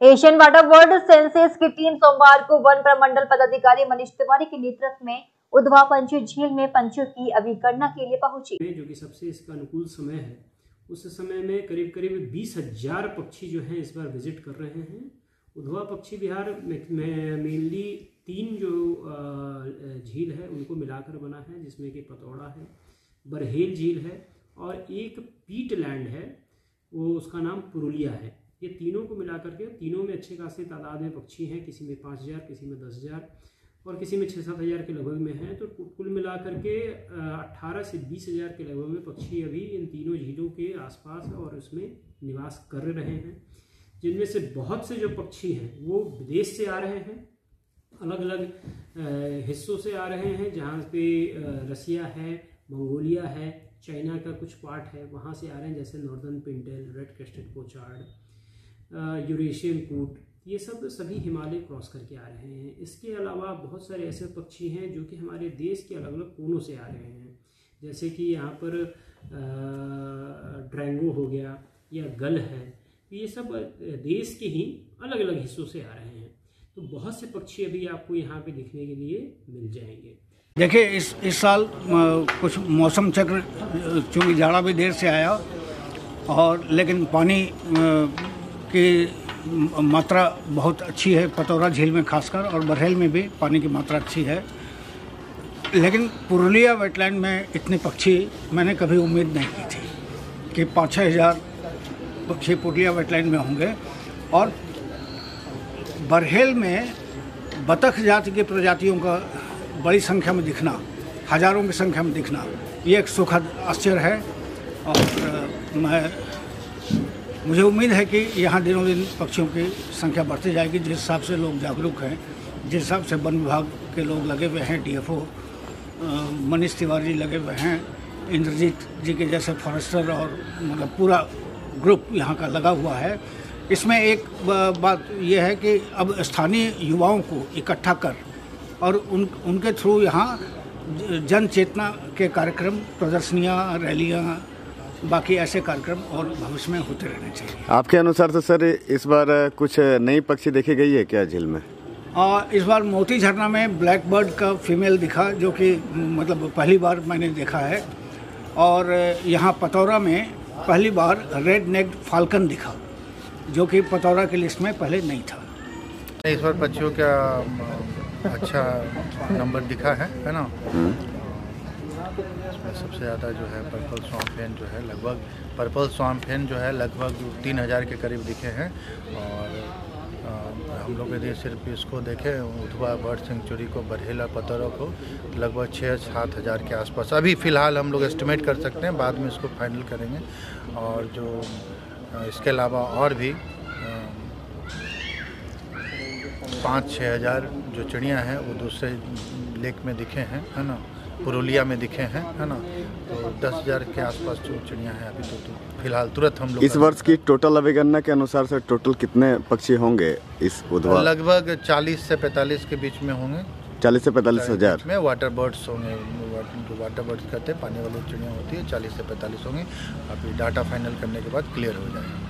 Asian water world census की team सोमवार को वन प्रमंडल पदाधिकारी मनीष तिवारी के नेतृत्व में उधवा पंची झील में पंछियों की अभिगणना के लिए पहुँची। जो कि सबसे इसका अनुकूल समय है। उस समय में करीब करीब बीस हज़ार पक्षी जो हैं इस बार विज़िट कर रहे हैं। उधवा पक्षी विहार मेनली तीन जो झील है, उनको मिलाकर बना है, जिसमें कि पतौड़ा है, बरहेल झील है और एक पीट लैंड है। वो उसका नाम पुरुलिया है। ये तीनों को मिला करके तीनों में अच्छे खासे तादाद में पक्षी हैं, किसी में पाँच हज़ार, किसी में दस हज़ार, और किसी में छः सात हज़ार के लगभग में हैं। तो कुल मिला करके अट्ठारह से बीस हज़ार के लगभग में पक्षी अभी इन तीनों झीलों के आसपास और उसमें निवास कर रहे हैं। जिनमें से बहुत से जो पक्षी हैं, वो विदेश से आ रहे हैं अलग अलग हिस्सों से आ रहे हैं, जहाँ पे रसिया है, मंगोलिया है, चाइना का कुछ पार्ट है, वहाँ से आ रहे हैं, जैसे northern pintail red crested pochard Eurasian coot, ये सब सभी हिमालय क्रॉस करके आ रहे हैं। इसके अलावा बहुत सारे ऐसे पक्षी हैं जो कि हमारे देश के अलग अलग कोनों से आ रहे हैं। जैसे कि यहाँ पर ड्रैंगो हो गया या गल है, ये सब देश के ही अलग अलग हिस्सों से आ रहे हैं। तो बहुत से पक्षी अभी आपको यहाँ पे दिखने के लिए मिल जाएँगे। देखिए, इस इस साल कुछ मौसम चक्र चूँकि जाड़ा भी देर से आया और, लेकिन पानी की मात्रा बहुत अच्छी है पतौरा झील में खासकर और बरहेल में भी पानी की मात्रा अच्छी है। लेकिन पुरुलिया वेटलैंड में इतने पक्षी मैंने कभी उम्मीद नहीं की थी कि पाँच छः हज़ार पक्षी पुरुलिया वेटलैंड में होंगे और बरहेल में बतख जाति की प्रजातियों का बड़ी संख्या में दिखना, हज़ारों की संख्या में दिखना, ये एक सुखद आश्चर्य है। और मैं मुझे उम्मीद है कि यहाँ दिनों दिन पक्षियों की संख्या बढ़ती जाएगी। जिस हिसाब से लोग जागरूक हैं, जिस हिसाब से वन विभाग के लोग लगे हुए हैं डीएफओ मनीष तिवारी जी लगे हुए हैं, इंद्रजीत जी के जैसे फॉरेस्टर और मतलब पूरा ग्रुप यहाँ का लगा हुआ है। इसमें एक बात यह है कि अब स्थानीय युवाओं को इकट्ठा कर और उन, उनके थ्रू यहाँ जन चेतना के कार्यक्रम, प्रदर्शनियाँ, रैलियाँ बाकी ऐसे कार्यक्रम और भविष्य में होते रहने चाहिए। आपके अनुसार तो सर इस बार कुछ नई पक्षी देखी गई है क्या झील में? और इस बार मोती झरना में ब्लैक बर्ड का फीमेल दिखा जो कि मतलब पहली बार मैंने देखा है। और यहाँ पतौरा में पहली बार रेड नेक्ड फाल्कन दिखा जो कि पतौरा की लिस्ट में पहले नहीं था। इस बार पक्षियों का अच्छा नंबर दिखा है है ना? इसमें सबसे ज़्यादा जो है पर्पल स्वाम्पेन जो है लगभग पर्पल स्वाम्पेन जो है लगभग तीन हज़ार के करीब दिखे हैं। और अ, हम लोग यदि सिर्फ़ इसको देखें उधवा बर्ड सेंचुरी को बरहेला पतरों को लगभग छः सात हज़ार के आसपास। अभी फ़िलहाल हम लोग एस्टिमेट कर सकते हैं बाद में इसको फाइनल करेंगे। और जो इसके अलावा और भी पाँच छः हज़ार जो चिड़िया हैं वो दूसरे लेक में दिखे हैं है ना? पुरुलिया में दिखे हैं है ना? तो दस हज़ार के आसपास जो चिड़िया है अभी तो, तो फ़िलहाल तुरंत हम लोग इस वर्ष की टोटल अभिगणना के अनुसार से टोटल कितने पक्षी होंगे इस बुधवार? लगभग चालीस से पैंतालीस के बीच में होंगे। चालीस से पैंतालीस हज़ार। में वाटर बर्ड्स होंगे वाटर बर्ड्स कहते हैं पानी वाली चिड़िया होती है चालीस से पैंतालीस होंगे। अभी डाटा फाइनल करने के बाद क्लियर हो जाएगा।